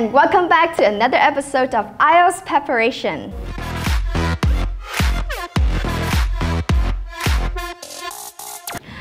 and welcome back to another episode of IELTS Preparation.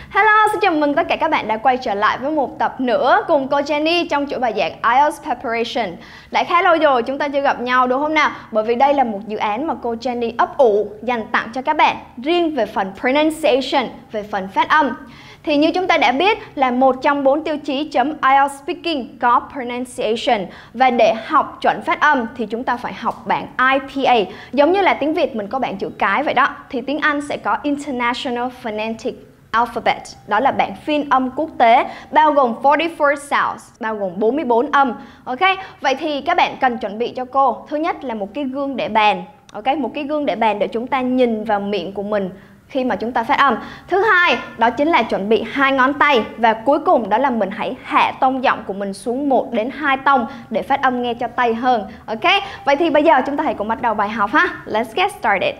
Hello, xin chào mừng tất cả các bạn đã quay trở lại với một tập nữa cùng cô Jenny trong chuỗi bài giảng IELTS Preparation. Đã khá lâu rồi chúng ta chưa gặp nhau đúng không nào? Bởi vì đây là một dự án mà cô Jenny ấp ủ dành tặng cho các bạn riêng về phần pronunciation, về phần phát âm. Thì như chúng ta đã biết là một trong bốn tiêu chí chấm IELTS Speaking có pronunciation. Và để học chuẩn phát âm thì chúng ta phải học bảng IPA. Giống như là tiếng Việt mình có bảng chữ cái vậy đó, thì tiếng Anh sẽ có International Phonetic Alphabet. Đó là bảng phiên âm quốc tế, bao gồm 44 sounds, bao gồm 44 âm. Ok? Vậy thì các bạn cần chuẩn bị cho cô. Thứ nhất là một cái gương để bàn. Ok? Một cái gương để bàn để chúng ta nhìn vào miệng của mình khi mà chúng ta phát âm. Thứ hai, đó chính là chuẩn bị hai ngón tay và cuối cùng đó là mình hãy hạ tông giọng của mình xuống 1 đến 2 tông để phát âm nghe cho tay hơn. Ok? Vậy thì bây giờ chúng ta hãy cùng bắt đầu bài học ha. Let's get started.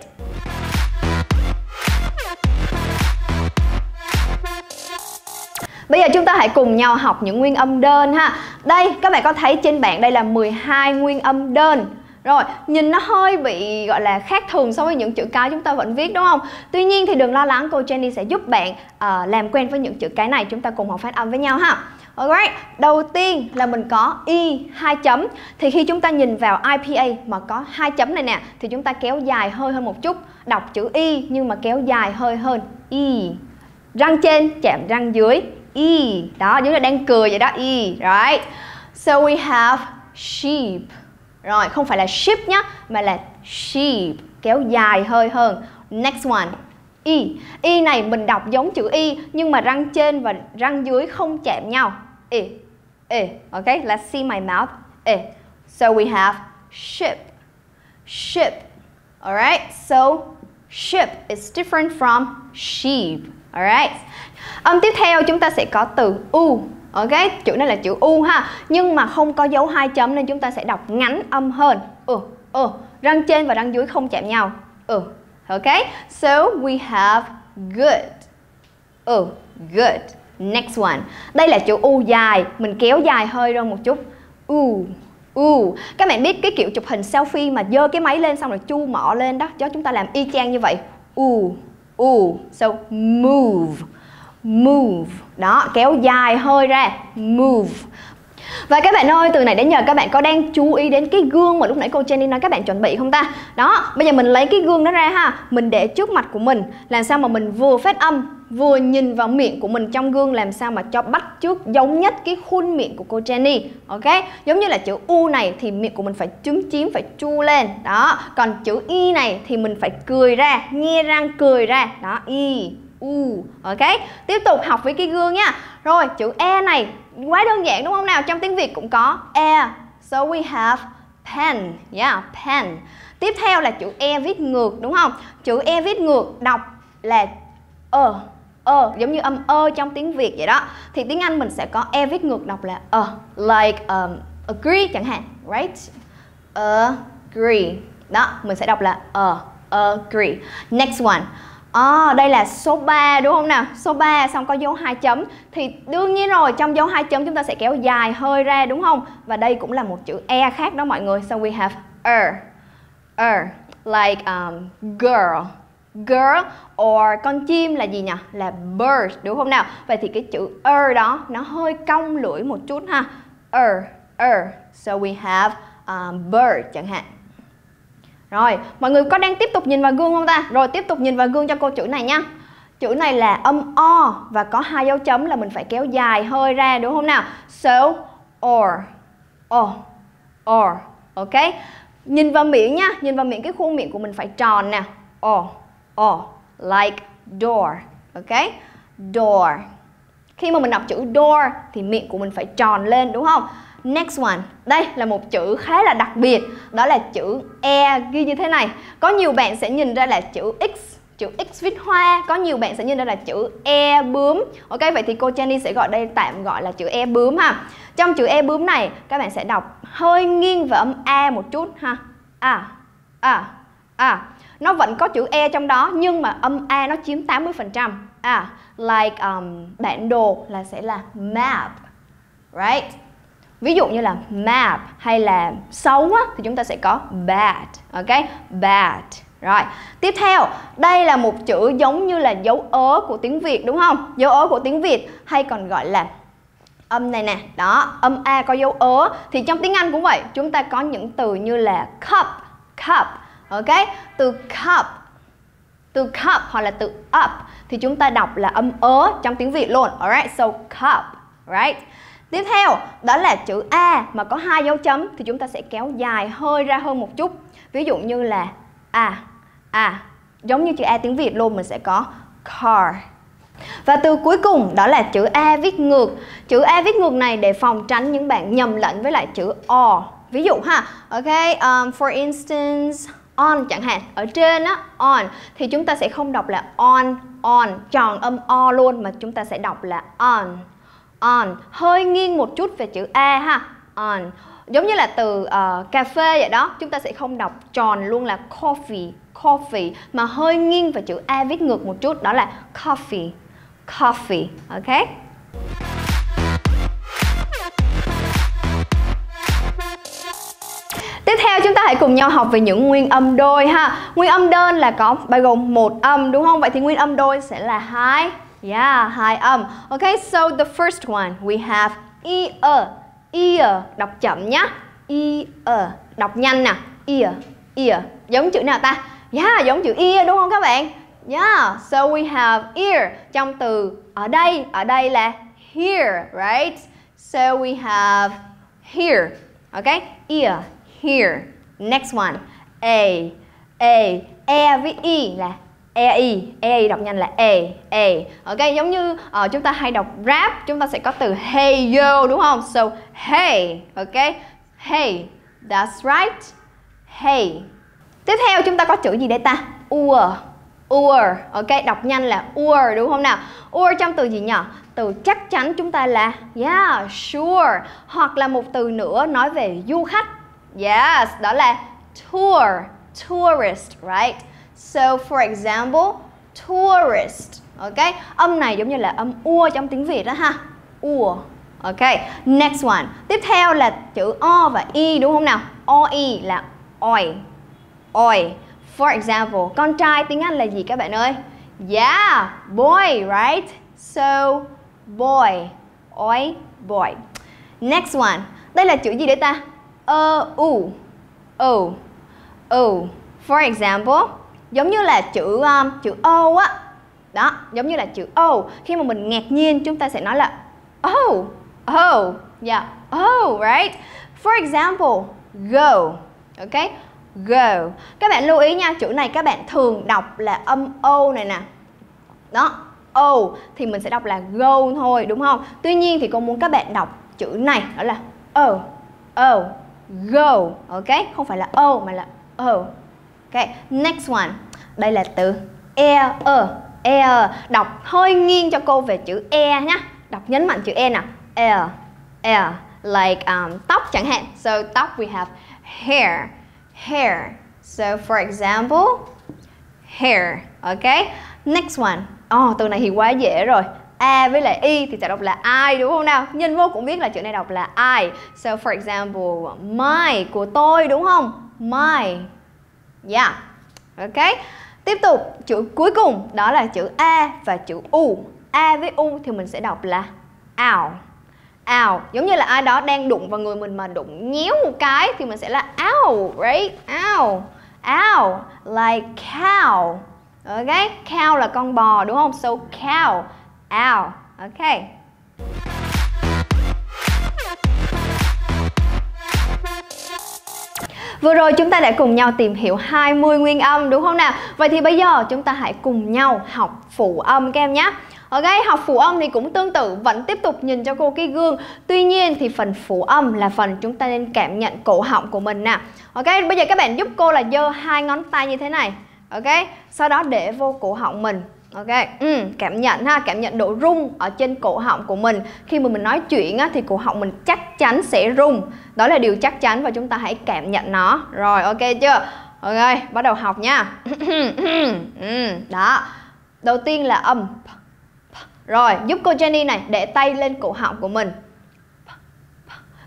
Bây giờ chúng ta hãy cùng nhau học những nguyên âm đơn ha. Đây, các bạn có thấy trên bảng đây là 12 nguyên âm đơn? Rồi, nhìn nó hơi bị gọi là khác thường so với những chữ cái chúng ta vẫn viết đúng không? Tuy nhiên thì đừng lo lắng, cô Jenny sẽ giúp bạn uh, làm quen với những chữ cái này. Chúng ta cùng học phát âm với nhau ha. Alright, đầu tiên là mình có y hai chấm. Thì khi chúng ta nhìn vào IPA mà có hai chấm này nè Thì chúng ta kéo dài hơi hơn một chút. Đọc chữ y nhưng mà kéo dài hơi hơn Y Răng trên chạm răng dưới y Đó, giống như đang cười vậy đó y right. So we have sheep. Rồi, không phải là ship nhá Mà là sheep Kéo dài hơi hơn. Next one y, y này mình đọc giống chữ y Nhưng mà răng trên và răng dưới không chạm nhau. E E okay, let's see my mouth. E. So we have ship Ship Alright, so ship is different from sheep Alright? Âm tiếp theo chúng ta sẽ có từ U. Ok, chữ này là chữ U ha. Nhưng mà không có dấu hai chấm nên chúng ta sẽ đọc ngắn âm hơn. Ừ, ừ. Răng trên và răng dưới không chạm nhau. Ừ, ok. So we have good. Ừ, good. Next one. Đây là chữ U dài. Mình kéo dài hơi ra một chút. U U. Các bạn biết cái kiểu chụp hình selfie mà dơ cái máy lên xong rồi chu mỏ lên đó. Cho chúng ta làm y chang như vậy. U U. So move move. Đó kéo dài hơi ra. Move. Và các bạn ơi, từ này đến giờ các bạn có đang chú ý đến cái gương mà lúc nãy cô Jenny nói các bạn chuẩn bị không ta? Đó, bây giờ mình lấy cái gương đó ra ha. Mình để trước mặt của mình. Làm sao mà mình vừa phát âm Vừa nhìn vào miệng của mình trong gương? Làm sao mà cho bắt trước giống nhất cái khuôn miệng của cô Jenny? Ok, giống như là chữ U này thì miệng của mình phải trứng chiếm, phải chu lên. Đó, còn chữ Y này thì mình phải cười ra Nghe răng cười ra. Đó, Y. U. Ok Tiếp tục học với cái gương nha. Rồi chữ E này quá đơn giản đúng không nào? Trong tiếng Việt cũng có E. So we have pen. Yeah pen. Tiếp theo là chữ E viết ngược đúng không? Chữ E viết ngược đọc là Ờ Ờ giống như âm ơ trong tiếng Việt vậy đó. Thì tiếng Anh mình sẽ có E viết ngược đọc là Ờ Like um, agree chẳng hạn Right? Agree. Đó mình sẽ đọc là Ờ Agree. Next one. À, đây là số 3 đúng không nào? Số 3 xong có dấu hai chấm Thì đương nhiên rồi trong dấu hai chấm chúng ta sẽ kéo dài hơi ra đúng không? Và đây cũng là một chữ E khác đó mọi người So we have er Er Like um, girl Girl or con chim là gì nhỉ? Là bird đúng không nào? Vậy thì cái chữ er đó nó hơi cong lưỡi một chút ha Er Er So we have um, bird chẳng hạn rồi, mọi người có đang tiếp tục nhìn vào gương không ta? Rồi tiếp tục nhìn vào gương cho cô chữ này nha. Chữ này là âm O và có hai dấu chấm là mình phải kéo dài hơi ra đúng không nào? So, or, or, or, ok? Nhìn vào miệng nha, nhìn vào miệng cái khuôn miệng của mình phải tròn nè. Or, or, like door, ok? Door. Khi mà mình đọc chữ door thì miệng của mình phải tròn lên đúng không? Next one. Đây là một chữ khá là đặc biệt, đó là chữ E ghi như thế này. Có nhiều bạn sẽ nhìn ra là chữ X chữ X viết hoa. Có nhiều bạn sẽ nhìn ra là chữ E bướm. Ok, vậy thì cô Jenny sẽ gọi đây tạm gọi là chữ E bướm ha. Trong chữ E bướm này các bạn sẽ đọc hơi nghiêng về âm A một chút ha. À, à, à Nó vẫn có chữ E trong đó nhưng mà âm A nó chiếm 80% À, like um, bản đồ là sẽ là map Right? Ví dụ như là map hay là xấu á, thì chúng ta sẽ có bad ok? Bad rồi. Tiếp theo đây là một chữ giống như là dấu ớ của tiếng Việt đúng không? Dấu ớ của tiếng Việt hay còn gọi là âm này nè. Đó âm a có dấu ớ. Thì trong tiếng Anh cũng vậy chúng ta có những từ như là cup cup ok? Từ cup từ cup hoặc là từ up thì chúng ta đọc là âm ớ trong tiếng Việt luôn. Alright so cup right? Tiếp theo đó là chữ a mà có hai dấu chấm thì chúng ta sẽ kéo dài hơi ra hơn một chút. Ví dụ như là a a. Giống như chữ a tiếng Việt luôn mình sẽ có car. Và từ cuối cùng đó là chữ A viết ngược. Chữ A viết ngược này để phòng tránh những bạn nhầm lẫn với lại chữ O. Ví dụ ha, ok, um, for instance, on chẳng hạn. Ở trên á, on Thì chúng ta sẽ không đọc là on, on Tròn âm O luôn mà chúng ta sẽ đọc là on. On Hơi nghiêng một chút về chữ A ha On Giống như là từ uh, cà phê vậy đó Chúng ta sẽ không đọc tròn luôn là coffee Coffee Mà hơi nghiêng về chữ A viết ngược một chút Đó là coffee coffee, ok? Tiếp theo chúng ta hãy cùng nhau học về những nguyên âm đôi ha. Nguyên âm đơn là có bao gồm một âm đúng không? Vậy thì nguyên âm đôi sẽ là hai. Yeah, hai âm. Um, okay, so the first one we have ear. Ear đọc chậm nhá. Ear đọc nhanh nè. Ear, ear. Giống chữ nào ta? Yeah, giống chữ ear đúng không các bạn? Yeah, so we have ear trong từ ở đây, ở đây là here, right? So we have here, okay? Ear, here. Next one, a, a, e với e là Ei, ei đọc nhanh là e, e. Ok, giống như uh, chúng ta hay đọc rap, chúng ta sẽ có từ hey yo đúng không? So hey, ok? Hey, that's right. Hey. Tiếp theo chúng ta có chữ gì đây ta? Ua ur ok đọc nhanh là ur đúng không nào ur trong từ gì nhỉ từ chắc chắn chúng ta là yeah sure hoặc là một từ nữa nói về du khách yes đó là tour tourist right so for example tourist ok âm này giống như là âm ua trong tiếng việt đó ha ua ok next one tiếp theo là chữ o và y đúng không nào o là oi oi For example, con trai tiếng Anh là gì các bạn ơi? Yeah, boy, right? So, boy. Oi, boy. Next one. Đây là chữ gì đấy ta? Ơ, u. U. U. For example, giống như là chữ um, chữ O á. Đó, giống như là chữ O. Khi mà mình ngạc nhiên chúng ta sẽ nói là Oh, oh, yeah, dạ, oh, right? For example, go. ok go các bạn lưu ý nha chữ này các bạn thường đọc là âm o này nè đó o thì mình sẽ đọc là go thôi đúng không tuy nhiên thì cô muốn các bạn đọc chữ này đó là o o go ok không phải là o mà là o ok next one đây là từ e e e đọc hơi nghiêng cho cô về chữ e nhá đọc nhấn mạnh chữ e nào? e e like um, tóc chẳng hạn so tóc we have hair hair. So for example, hair. Okay. Next one. Oh, từ này thì quá dễ rồi. A với lại Y thì sẽ đọc là I đúng không nào? Nhìn vô cũng biết là chữ này đọc là I. So for example, my của tôi đúng không? My. Yeah. Ok. Tiếp tục, chữ cuối cùng đó là chữ A và chữ U. A với U thì mình sẽ đọc là ow ow giống như là ai đó đang đụng vào người mình mà đụng nhéo một cái thì mình sẽ là ow right? Ow ow like cow. Ok cow là con bò đúng không? So cow ow ok. Vừa rồi chúng ta đã cùng nhau tìm hiểu 20 nguyên âm đúng không nào? Vậy thì bây giờ chúng ta hãy cùng nhau học phụ âm các em nhé. Ok, học phụ âm thì cũng tương tự Vẫn tiếp tục nhìn cho cô cái gương Tuy nhiên thì phần phụ âm là phần chúng ta nên cảm nhận cổ họng của mình nè Ok, bây giờ các bạn giúp cô là giơ hai ngón tay như thế này Ok, sau đó để vô cổ họng mình Ok, ừ, cảm nhận ha, cảm nhận độ rung ở trên cổ họng của mình Khi mà mình nói chuyện á, thì cổ họng mình chắc chắn sẽ rung Đó là điều chắc chắn và chúng ta hãy cảm nhận nó Rồi, ok chưa? Ok, bắt đầu học nha ừ, Đó, đầu tiên là âm rồi, giúp cô Jenny này để tay lên cổ họng của mình.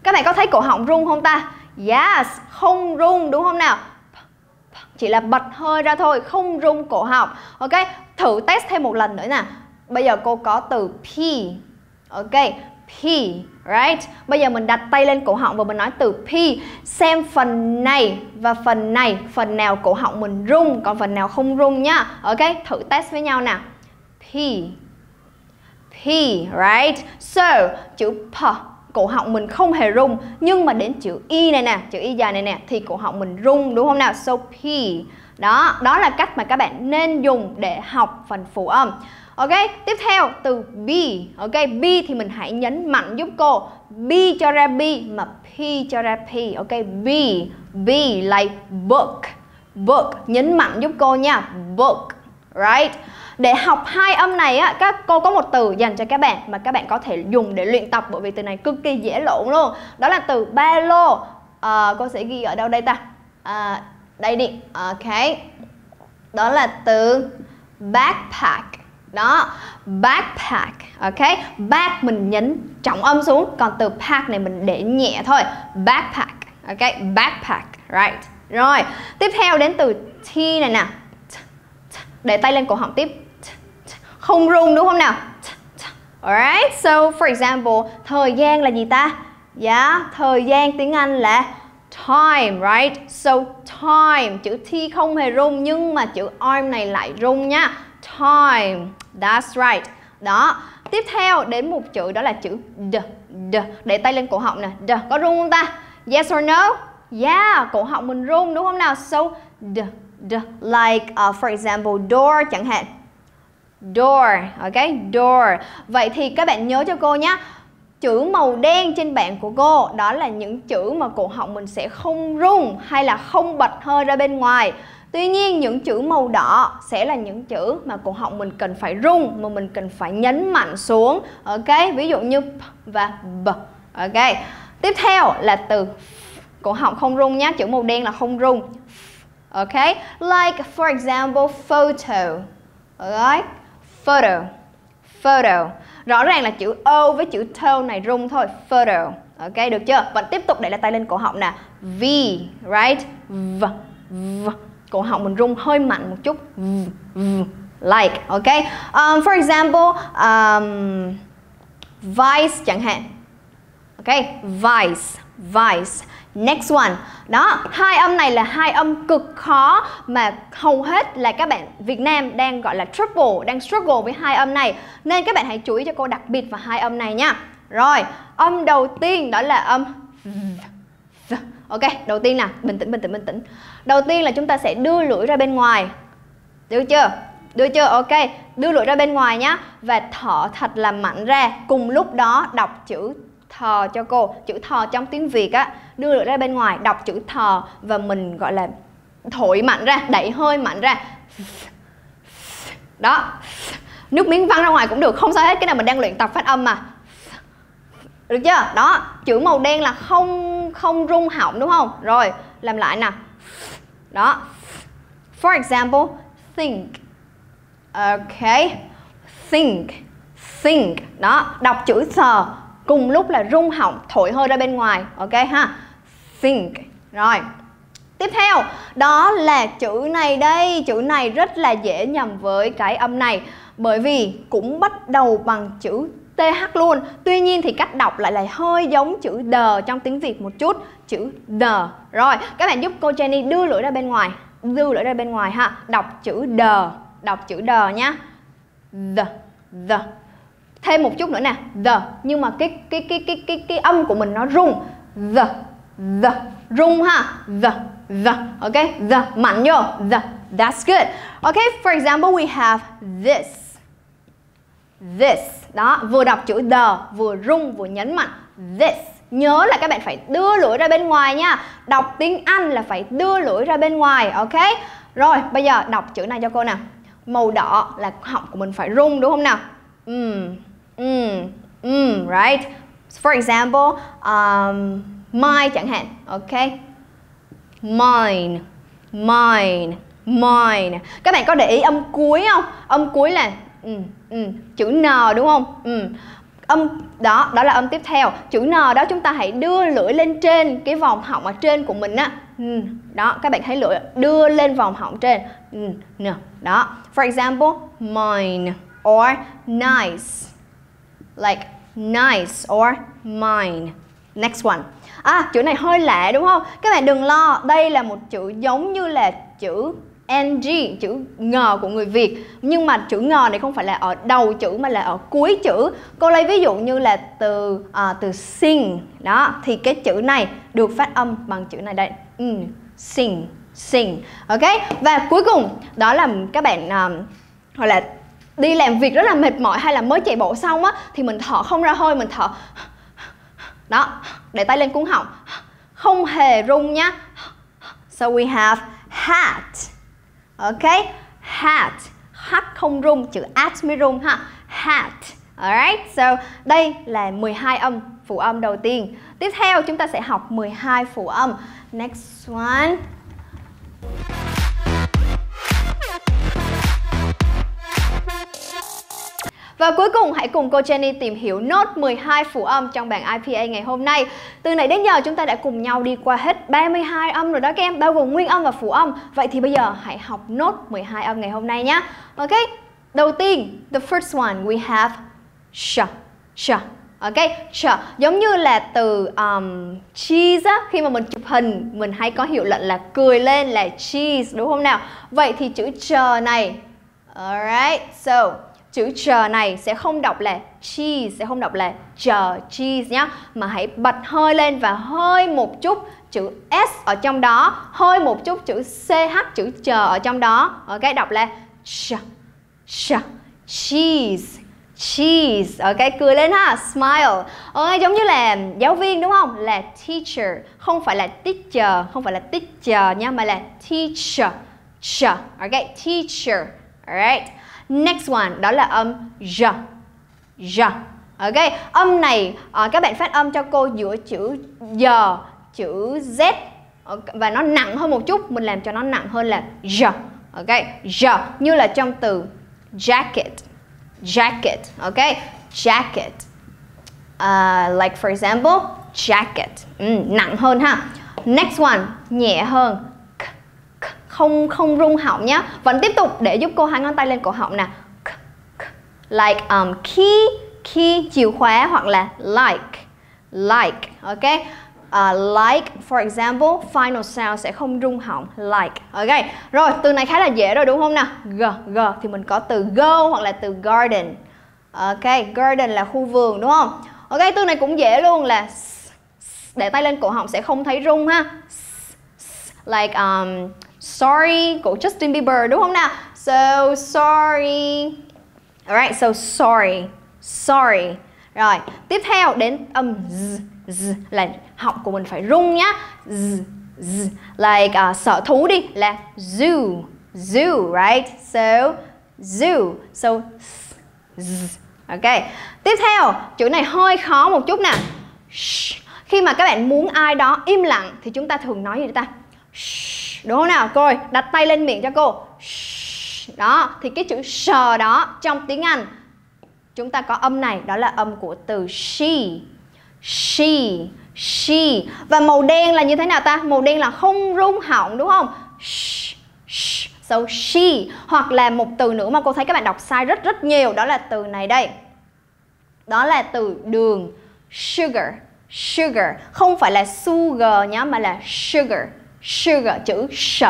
Các bạn có thấy cổ họng rung không ta? Yes, không rung đúng không nào? Chỉ là bật hơi ra thôi, không rung cổ họng. Ok, thử test thêm một lần nữa nè. Bây giờ cô có từ P. Ok, P, right? Bây giờ mình đặt tay lên cổ họng và mình nói từ P. Xem phần này và phần này, phần nào cổ họng mình rung, còn phần nào không rung nhá. Ok, thử test với nhau nè P, P, right? So, chữ P cổ họng mình không hề rung nhưng mà đến chữ y này nè chữ y dài này nè thì cổ họng mình rung đúng không nào so p đó đó là cách mà các bạn nên dùng để học phần phụ âm. Ok tiếp theo từ b. Ok b thì mình hãy nhấn mạnh giúp cô. B cho ra b mà p cho ra p. Ok b b like book. Book nhấn mạnh giúp cô nha. Book right? Để học hai âm này á các cô có một từ dành cho các bạn mà các bạn có thể dùng để luyện tập bởi vì từ này cực kỳ dễ lộn luôn. Đó là từ ba lô ờ, à, cô sẽ ghi ở đâu đây ta? À, đây đi. Ok. Đó là từ backpack. Đó backpack. Ok. Back mình nhấn trọng âm xuống còn từ pack này mình để nhẹ thôi. Backpack. Ok backpack. Right. Rồi tiếp theo đến từ t này nè. Để tay lên cổ họng tiếp. Không rung đúng không nào? Alright so for example thời gian là gì ta? Dạ yeah, thời gian tiếng Anh là time right? So time. Chữ T không hề rung nhưng mà chữ arm này lại rung nha time. That's right. Đó. Tiếp theo đến một chữ đó là chữ d. D. Để tay lên cổ họng nè. D. Có rung không ta? Yes or no? Yeah cổ họng mình rung đúng không nào? So d. D. Like uh, for example door chẳng hạn. Door. Ok? Door. Vậy thì các bạn nhớ cho cô nhé chữ màu đen trên bảng của cô đó là những chữ mà cổ họng mình sẽ không rung hay là không bật hơi ra bên ngoài Tuy nhiên những chữ màu đỏ sẽ là những chữ mà cổ họng mình cần phải rung mà mình cần phải nhấn mạnh xuống. Ok, ví dụ như p và b. Ok. Tiếp theo là từ cổ họng không rung nhé, chữ màu đen là không rung. Ok, like for example photo. Alright, photo. Photo. Rõ ràng là chữ O với chữ tone này rung thôi. Photo. Ok, được chưa? Vẫn tiếp tục để là tay lên cổ họng nè. V, right? V, v cổ họng mình rung hơi mạnh một chút v v like ok um, for example um, vice chẳng hạn ok vice vice next one. Đó hai âm này là hai âm cực khó mà hầu hết là các bạn Việt Nam đang gọi là triple đang struggle với hai âm này. Nên các bạn hãy chú ý cho cô đặc biệt vào hai âm này nha. Rồi âm đầu tiên đó là âm Ok, đầu tiên nè, bình tĩnh, bình tĩnh, bình tĩnh. Đầu tiên là chúng ta sẽ đưa lưỡi ra bên ngoài. Được chưa? Được chưa? Ok, đưa lưỡi ra bên ngoài nhá. Và thở thật là mạnh ra. Cùng lúc đó đọc chữ thò cho cô Chữ thò trong tiếng Việt á. Đưa được ra bên ngoài, đọc chữ thờ Và mình gọi là thổi mạnh ra, đẩy hơi mạnh ra. Đó. Nước miếng văng ra ngoài cũng được, không sao hết Cái này mình đang luyện tập phát âm mà. Được chưa? Đó chữ màu đen là không không rung họng đúng không? Rồi làm lại nè. Đó. For example think. Ok. Think. Think. Đó đọc chữ sờ cùng lúc là rung họng thổi hơi ra bên ngoài ok ha? Think. Rồi. Tiếp theo, đó là chữ này đây. Chữ này rất là dễ nhầm với cái âm này Bởi vì cũng bắt đầu bằng chữ TH luôn. Tuy nhiên thì cách đọc lại là hơi giống chữ đờ trong tiếng Việt một chút Chữ đờ Rồi các bạn giúp cô Jenny đưa lưỡi ra bên ngoài Đưa lưỡi ra bên ngoài ha. Đọc chữ đờ Đọc chữ đờ nhá. The The Thêm một chút nữa nè. The Nhưng mà cái cái cái cái cái cái âm của mình nó rung. The The Rung ha. The The Ok? The Mạnh vô. The That's good. Ok For example we have this. This. Đó vừa đọc chữ the vừa rung vừa nhấn mạnh. This. Nhớ là các bạn phải đưa lưỡi ra bên ngoài nha. Đọc tiếng Anh là phải đưa lưỡi ra bên ngoài ok? Rồi bây giờ đọc chữ này cho cô nè. Màu đỏ là họng của mình phải rung đúng không nào? Mm, mm, mm, right. For example um, my chẳng hạn okay. mine mine mine. Các bạn có để ý âm cuối không? Âm cuối là ừ, ừ, chữ n đúng không? Ừ. âm đó đó là âm tiếp theo. Chữ n đó chúng ta hãy đưa lưỡi lên trên cái vòng họng ở trên của mình á. Đó các bạn thấy lưỡi đưa lên vòng họng trên. N đó. For example mine or nice like nice or mine. Next one. À chữ này hơi lạ đúng không? Các bạn đừng lo đây là một chữ giống như là chữ ng chữ ngờ của người Việt. Nhưng mà chữ ngờ này không phải là ở đầu chữ mà là ở cuối chữ. Cô lấy ví dụ như là từ à, từ sing. Đó thì cái chữ này được phát âm bằng chữ này đây. Ừ, sing sing. Ok? Và cuối cùng đó là các bạn um, gọi là đi làm việc rất là mệt mỏi hay là mới chạy bộ xong á, thì mình thở không ra hơi, mình thở. Đó, để tay lên cuốn họng. Không hề rung nhá. So we have hat. Ok, hat. H không rung, chữ at mới rung ha. Hat. Alright, so đây là 12 âm phụ âm đầu tiên. Tiếp theo chúng ta sẽ học 12 phụ âm. Next one. Và cuối cùng hãy cùng cô Jenny tìm hiểu nốt 12 phụ âm trong bảng IPA ngày hôm nay. Từ nãy đến giờ chúng ta đã cùng nhau đi qua hết 32 âm rồi đó các em, bao gồm nguyên âm và phụ âm. Vậy thì bây giờ hãy học nốt 12 âm ngày hôm nay nhé. Ok, đầu tiên, the first one we have sh, sh. Ok, sh giống như là từ um, cheese á, khi mà mình chụp hình mình hay có hiệu lệnh là cười lên là cheese đúng không nào? Vậy thì chữ chờ này Alright, so chữ chờ này sẽ không đọc là cheese, sẽ không đọc là chờ cheese nhé Mà hãy bật hơi lên và hơi một chút chữ S ở trong đó. Hơi một chút chữ CH, chữ chờ ở trong đó. Ok, đọc là ch, ch, cheese cheese. Ok cười lên ha smile. Ok giống như là giáo viên đúng không? Là teacher không phải là teacher không phải là teacher nha mà là teacher ch. Ok teacher. Alright. Next one đó là âm j. J. Ok, âm này uh, các bạn phát âm cho cô giữa chữ giờ, chữ z và nó nặng hơn một chút, mình làm cho nó nặng hơn là j. Ok, j như là trong từ jacket. Jacket, ok? Jacket. Uh, like for example, jacket. Ừ, nặng hơn ha. Next one, nhẹ hơn không không rung họng nhé vẫn tiếp tục để giúp cô hai ngón tay lên cổ họng nè. Like um, key key chìa khóa hoặc là like like ok? Uh, like for example final sound sẽ không rung họng like ok? Rồi từ này khá là dễ rồi đúng không nào? G g thì mình có từ go hoặc là từ garden ok? Garden là khu vườn đúng không? Ok từ này cũng dễ luôn là để tay lên cổ họng sẽ không thấy rung ha. Like um, sorry của Justin Bieber đúng không nào? So sorry. Alright, so sorry. Sorry. Rồi, tiếp theo đến âm z, z là họng của mình phải rung nhá. Z, z like uh, sở thú đi là zoo. Zoo, right? So zoo. So z. z Ok. Tiếp theo, chữ này hơi khó một chút nè. Khi mà các bạn muốn ai đó im lặng thì chúng ta thường nói gì ta? Shh đúng không nào cô đặt tay lên miệng cho cô. Đó thì cái chữ sờ đó trong tiếng Anh chúng ta có âm này đó là âm của từ she. She she. Và màu đen là như thế nào ta? Màu đen là không rung họng đúng không? Sh, sh. so she hoặc là một từ nữa mà cô thấy các bạn đọc sai rất rất nhiều đó là từ này đây. Đó là từ đường. Sugar sugar. Không phải là sugar nhá mà là sugar sugar chữ s.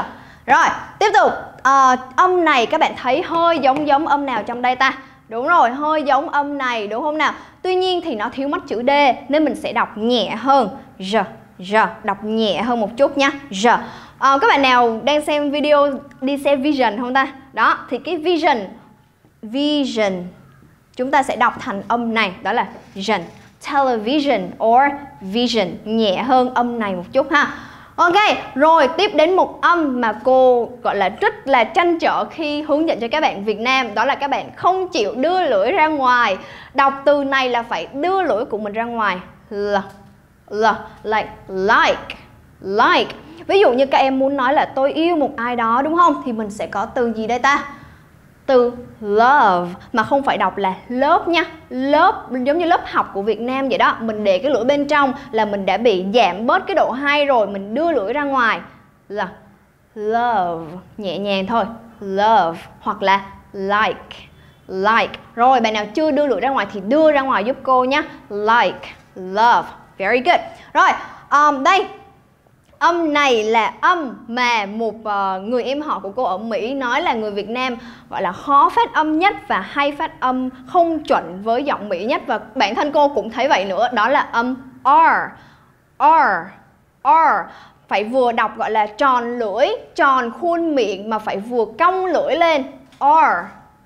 Rồi tiếp tục. À, âm này các bạn thấy hơi giống giống âm nào trong đây ta? Đúng rồi hơi giống âm này đúng không nào? Tuy nhiên thì nó thiếu mất chữ d nên mình sẽ đọc nhẹ hơn. R r đọc nhẹ hơn một chút nhá r. À, các bạn nào đang xem video đi xem vision không ta? Đó thì cái vision vision chúng ta sẽ đọc thành âm này đó là vision. Television or vision nhẹ hơn âm này một chút ha. Ok, rồi tiếp đến một âm mà cô gọi là rất là tranh trở khi hướng dẫn cho các bạn Việt Nam Đó là các bạn không chịu đưa lưỡi ra ngoài Đọc từ này là phải đưa lưỡi của mình ra ngoài L, l, like, like, like Ví dụ như các em muốn nói là tôi yêu một ai đó đúng không? Thì mình sẽ có từ gì đây ta? Từ love mà không phải đọc là lớp nha. Lớp giống như lớp học của Việt Nam vậy đó. Mình để cái lưỡi bên trong là mình đã bị giảm bớt cái độ hay rồi mình đưa lưỡi ra ngoài. Là love nhẹ nhàng thôi. Love hoặc là like like. Rồi bạn nào chưa đưa lưỡi ra ngoài thì đưa ra ngoài giúp cô nhé like love very good. Rồi um, đây âm này là âm mà một uh, người em họ của cô ở Mỹ nói là người Việt Nam gọi là khó phát âm nhất và hay phát âm không chuẩn với giọng Mỹ nhất. Và bản thân cô cũng thấy vậy nữa đó là âm R R R. Phải vừa đọc gọi là tròn lưỡi tròn khuôn miệng mà phải vừa cong lưỡi lên. R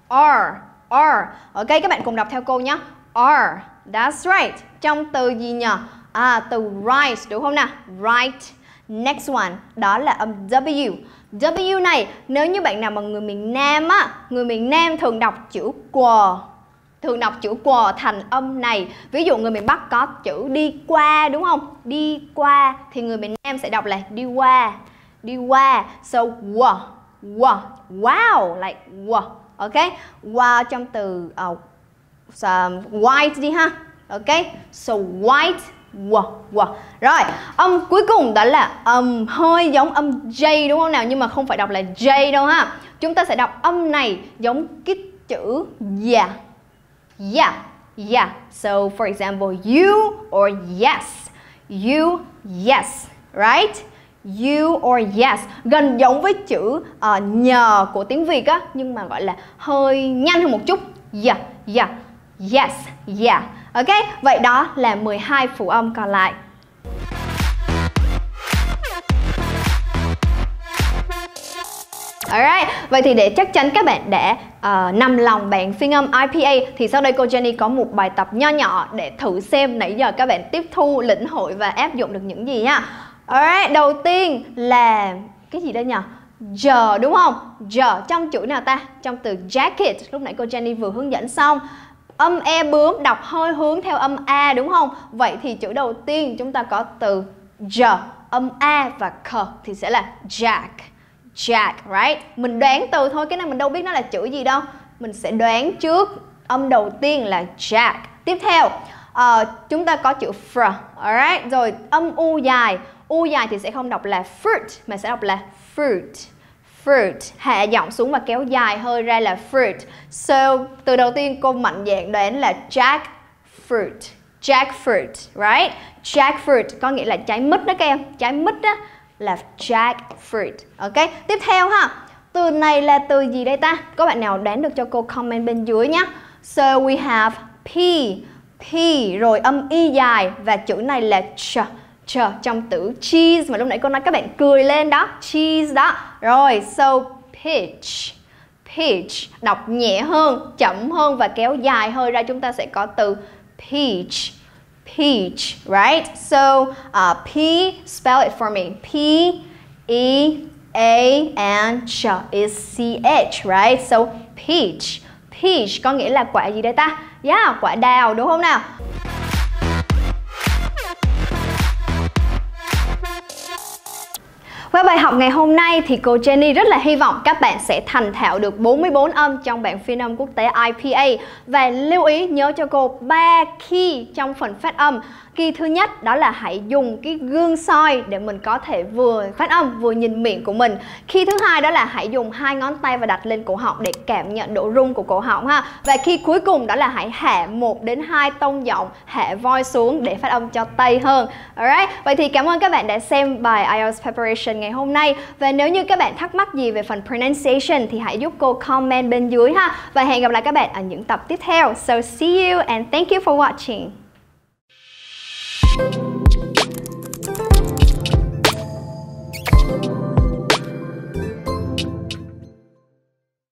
R R. Ok các bạn cùng đọc theo cô nhé. R that's right. Trong từ gì nhỉ à từ right đúng không nào? Right. Next one, đó là âm W. W này, nếu như bạn nào mà người miền Nam á, người miền Nam thường đọc chữ quờ thường đọc chữ quờ thành âm này. Ví dụ người miền Bắc có chữ đi qua đúng không? Đi qua thì người miền Nam sẽ đọc là đi qua đi qua. So wow wow wow like wow ok? Wow trong từ uh, white đi ha ok? So white wow, wow. Rồi, âm cuối cùng đó là âm hơi giống âm J đúng không nào? Nhưng mà không phải đọc là J đâu ha. Chúng ta sẽ đọc âm này giống cái chữ yeah. Yeah, yeah. So for example, you or yes. You, yes, right? You or yes Gần giống với chữ uh, nhờ của tiếng Việt á Nhưng mà gọi là hơi nhanh hơn một chút Yeah, yeah, yes, yeah Ok, vậy đó là 12 phụ âm còn lại. Alright, vậy thì để chắc chắn các bạn đã uh, nằm lòng bảng phiên âm IPA thì sau đây cô Jenny có một bài tập nho nhỏ để thử xem nãy giờ các bạn tiếp thu, lĩnh hội và áp dụng được những gì nha. Alright, đầu tiên là cái gì đây nhỉ? Giờ đúng không? Giờ trong chữ nào ta? Trong từ jacket lúc nãy cô Jenny vừa hướng dẫn xong Âm E bướm đọc hơi hướng theo âm A đúng không? Vậy thì chữ đầu tiên chúng ta có từ J, âm A và K thì sẽ là Jack. Jack, right? Mình đoán từ thôi, cái này mình đâu biết nó là chữ gì đâu. Mình sẽ đoán trước âm đầu tiên là Jack. Tiếp theo, uh, chúng ta có chữ fr, alright? Rồi âm U dài, U dài thì sẽ không đọc là fruit mà sẽ đọc là fruit fruit, hạ giọng xuống và kéo dài hơi ra là fruit. So, từ đầu tiên cô mạnh dạn đoán là jackfruit jackfruit right? Jackfruit có nghĩa là trái mít đó các em. Trái mít đó là jackfruit ok? Tiếp theo ha, từ này là từ gì đây ta? Có bạn nào đoán được cho cô comment bên dưới nhé so, we have p. P, rồi âm y dài và chữ này là ch. Ch trong từ cheese, mà lúc nãy cô nói các bạn cười lên đó, cheese đó rồi so pitch. Pitch đọc nhẹ hơn chậm hơn và kéo dài hơi ra chúng ta sẽ có từ peach. Peach right? So uh, P spell it for me. P E A n ch is C H right? So peach. Peach có nghĩa là quả gì đây ta? Yeah quả đào đúng không nào? Với bài học ngày hôm nay thì cô Jenny rất là hy vọng các bạn sẽ thành thạo được 44 âm trong bảng phiên âm quốc tế IPA và lưu ý nhớ cho cô 3 key trong phần phát âm. Kỳ thứ nhất đó là hãy dùng cái gương soi để mình có thể vừa phát âm vừa nhìn miệng của mình. Khi thứ hai đó là hãy dùng hai ngón tay và đặt lên cổ họng để cảm nhận độ rung của cổ họng ha. Và khi cuối cùng đó là hãy hạ một đến hai tông giọng, hạ voi xuống để phát âm cho tây hơn. Alright, vậy thì cảm ơn các bạn đã xem bài IELTS Preparation ngày hôm nay. Và nếu như các bạn thắc mắc gì về phần pronunciation thì hãy giúp cô comment bên dưới ha. Và hẹn gặp lại các bạn ở những tập tiếp theo. So see you and thank you for watching. Thank you